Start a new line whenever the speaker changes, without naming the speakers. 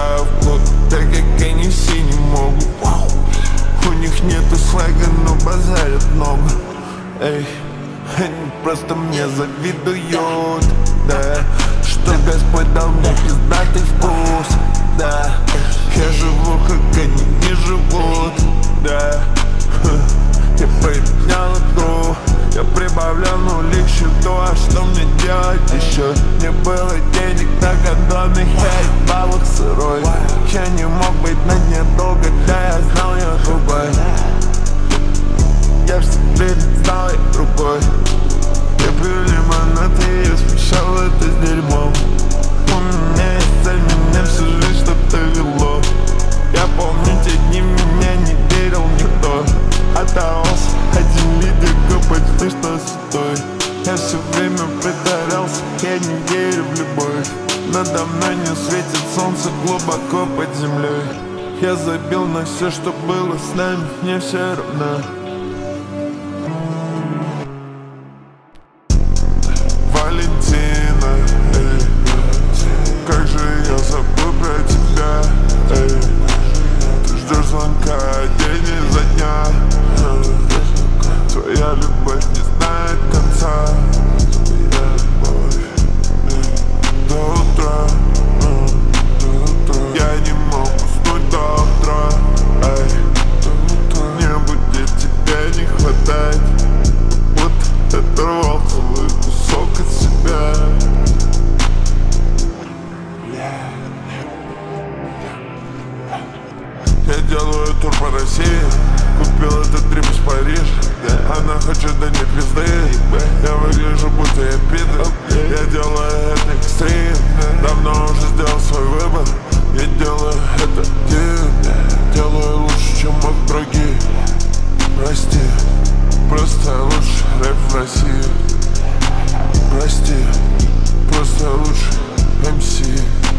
играю в плод Так как они все не могут У них нету слэга, но базарят много. Эй, они просто мне завидуют Да, что Господь дал мне пиздатый вкус Да, я живу, как они не живут Да, я поднял дом Я не мог быть на дне долго, да я знал я другой. Я в себе стал я другой. Я пью лимонад и я смешал это с дерьмом. У меня есть цель, меня всю жизнь что-то вело? Я помню те дни, меня не верил никто. Оставался один лидер, почти что святой? Я все время притворялся, я не верю в любовь Надо мной не светит солнце глубоко под землей. Я забил на все, что было с нами, мне все равно. Валентина, эй, как же я забыл про тебя, эй. Ты ждешь звонка день изо дня, Твоя любовь не знает конца Я делаю тур по России Купил этот трипс в Париж Она хочет до ней пизды Я выгляжу будто я пидор. Я делаю это экстрим. Давно уже сделал свой выбор. Я делаю это день Делаю лучше, чем мог другие. Прости. Просто лучше рэп в России счастье. Просто лучше МС.